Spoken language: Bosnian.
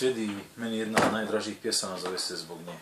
sjedi meni jedna od najdražih pjesama zove se zbog nje.